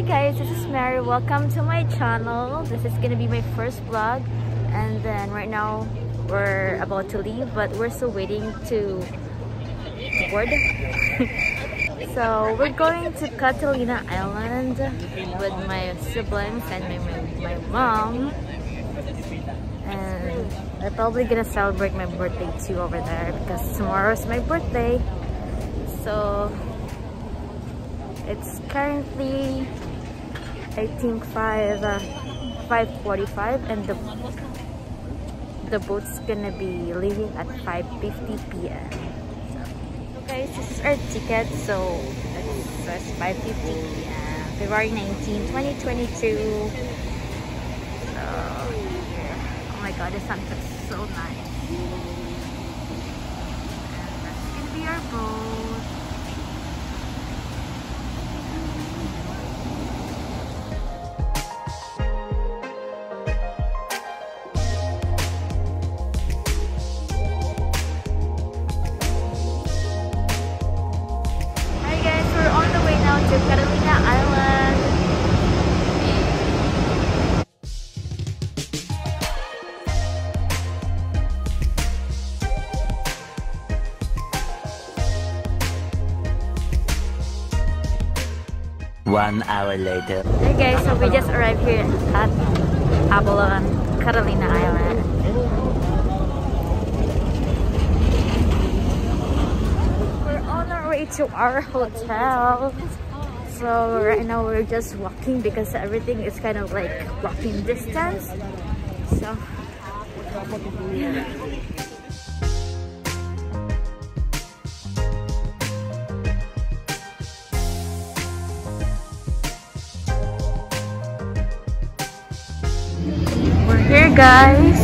Hi guys, this is Mary. Welcome to my channel. This is gonna be my first vlog and then right now we're about to leave but we're still waiting to board. so we're going to Catalina Island with my siblings and my, my, my mom and I'm probably gonna celebrate my birthday too over there because tomorrow is my birthday so it's currently I think 5 uh, 5:45 and the the boat's gonna be leaving at 5:50 p.m. So, guys, this is our ticket. So it's 5:50 p.m. February 19, 2022. So yeah. oh my god, the sunset's so nice. And that's gonna be our boat. One hour later. Hey guys, so we just arrived here at Avalon, Catalina Island. We're on our way to our hotel. So right now we're just walking because everything is kind of like walking distance. So we're guys.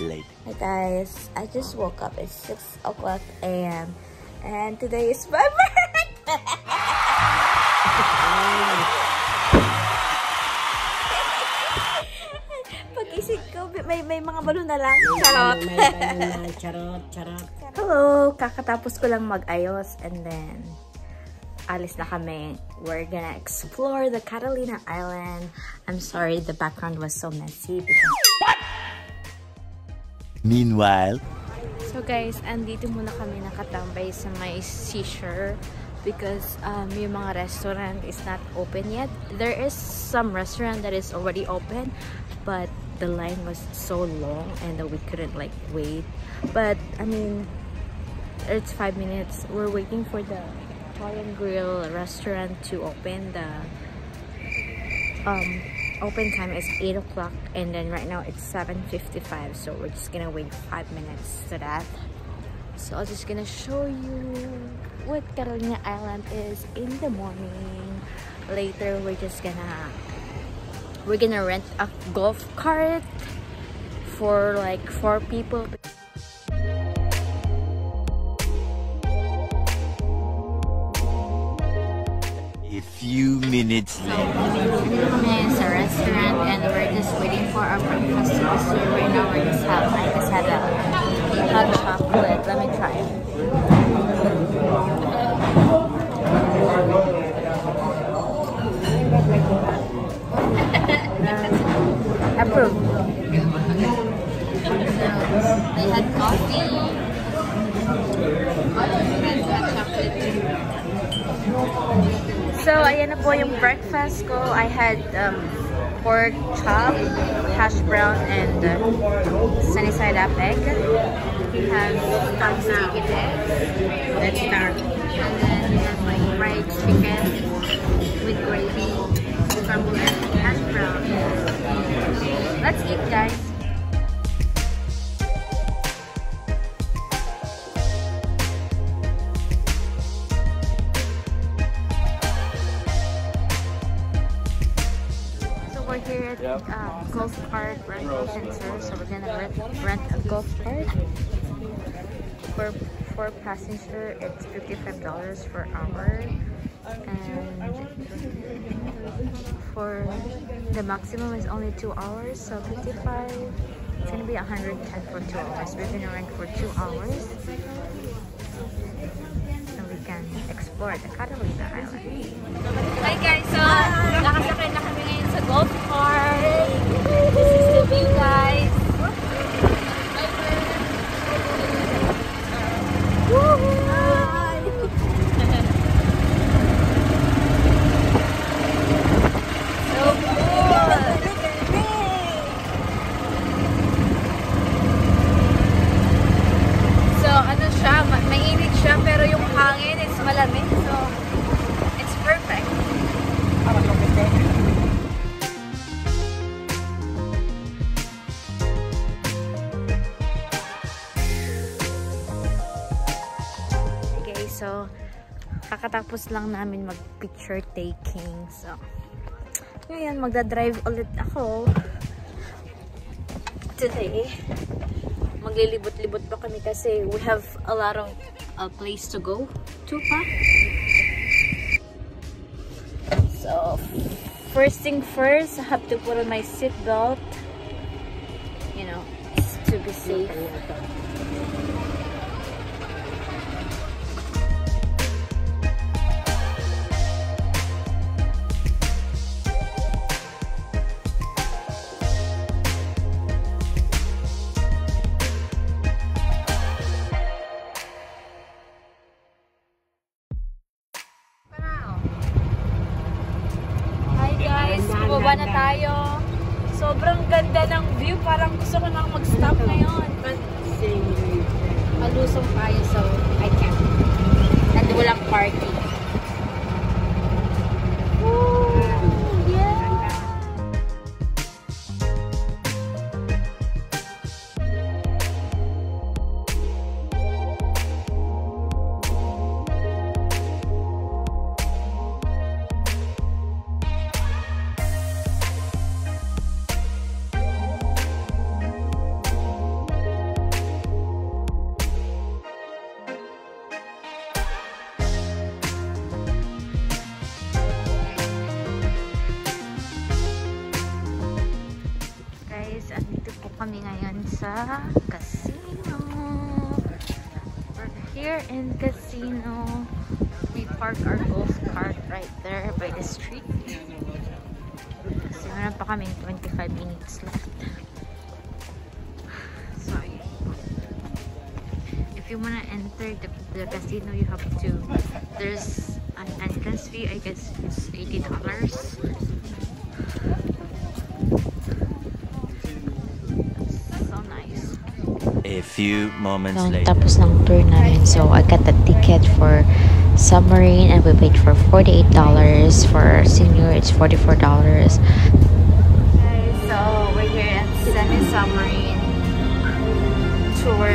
Later. Hi guys, I just woke up. It's 6 o'clock a.m. And today is my birthday! Pag-isip ko, may, may mga balon na lang. Charot! charot, charot. Hello! Kakatapos ko lang mag-ayos and then alis na kami. We're gonna explore the Catalina Island. I'm sorry the background was so messy because Meanwhile, So guys, andito muna kami nakatambay sa may seashore because um, yung mga restaurant is not open yet. There is some restaurant that is already open but the line was so long and we couldn't like wait. But I mean, it's five minutes. We're waiting for the Italian Grill restaurant to open. The um, open time is 8 o'clock and then right now it's 7.55 so we're just gonna wait 5 minutes to that. So I'm just gonna show you what Catalina Island is in the morning. Later we're just gonna we're gonna rent a golf cart for like four people. A few minutes later. Restaurant and we're just waiting for our breakfast to be served. Right now, we're just have, I just had a hot chocolate. Let me try. Approve. They had coffee. So, ayan na po yung breakfast ko. I had um, pork chop, hash brown, and uh, sunny side up egg. We have and eggs. Let's start. And then we have like fried chicken with gravy, scrambled egg, hash brown. Let's eat, guys. For passenger, it's fifty-five dollars per hour, and for the maximum is only two hours, so fifty-five. It's gonna be 110 for two hours. We're gonna rent for two hours. So we can explore the Catalina Island. Hi guys! So, nakasakay na kami ngayon sa. This is the view malamig. So, it's perfect. Okay, so, kakatapos lang namin mag-picture taking. So, ngayon, magdadrive ulit ako today maglilibot-libot pa kami kasi we have a lot of uh, place to go to pa. So, first thing first, I have to put on my seatbelt. You know, to be safe. Ganda ng view. Parang gusto ko nang mag-stop ngayon. But malusong tayo so I can't. At walang parking. Andito po kami ngayon sa casino. We're here in casino. We park our golf cart right there by the street. Kasi meron pa kaming 25 minutes left. Sorry. If you wanna enter the, the casino, you have to, there's an entrance fee, I guess it's $80. A few moments So, later. tapos ng tour namin. So, I got a ticket for submarine and we paid for $48. For senior, it's $44. Okay, so, we're here at semi-submarine tour.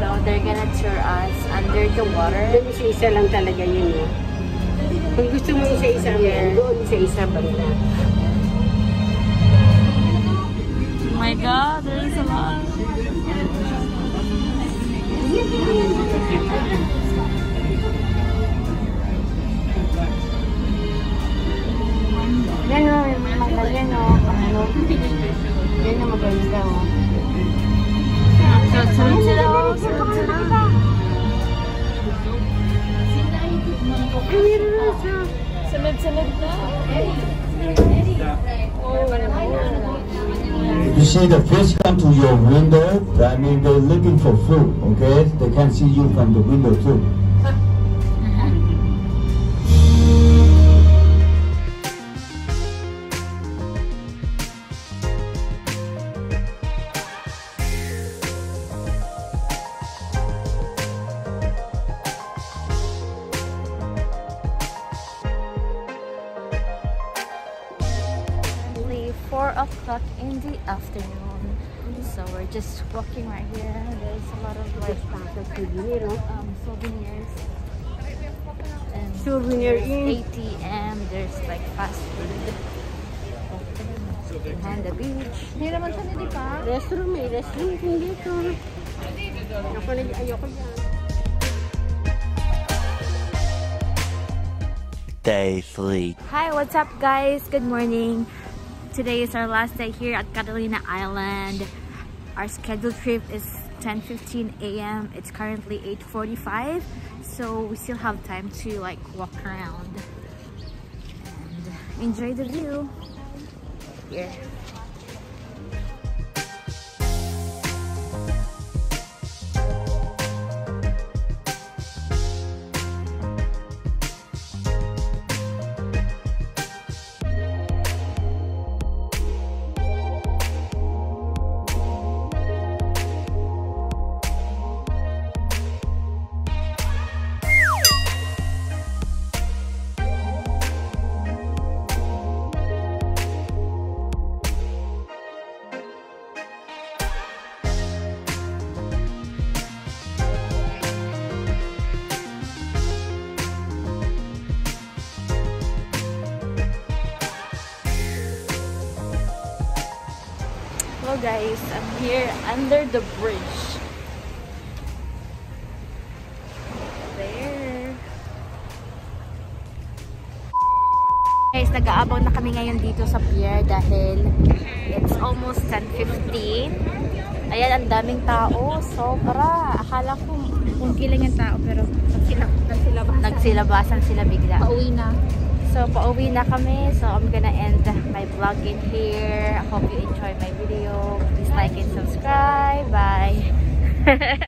So, they're gonna tour us under the water. Doon isa-isa lang talaga yun. Kung gusto mo isa-isa Yeah. yeah. doon isa-isa banda. Oh my god, there's a lot. Спасибо. You see the fish come to your window, I mean, they're looking for food, okay? They can see you from the window too. O'clock in the afternoon. So we're just walking right here. There's a lot of like um, souvenirs. And Souvenir there's in. ATM. There's like fast food. Behind the Beach. Hindi naman sa di pa. Restroom, may restroom kung dito. Ayoko na, ayoko yan. Day 3. Hi, what's up guys? Good morning. Today is our last day here at Catalina Island. Our scheduled trip is 10:15 a.m. It's currently 8:45, so we still have time to like walk around and enjoy the view. Here. Guys, I'm here under the bridge. There. Guys, nag-aabaw na kami ngayon dito sa pier dahil it's almost 10.15. Ayan, ang daming tao. Sobra. Akala ko kunti lang yung tao pero nagsilabasan sila bigla. Pauwi na. So, pauwi na kami. So, I'm gonna end my vlog in here. I hope you enjoy my video. Please like and subscribe. Bye!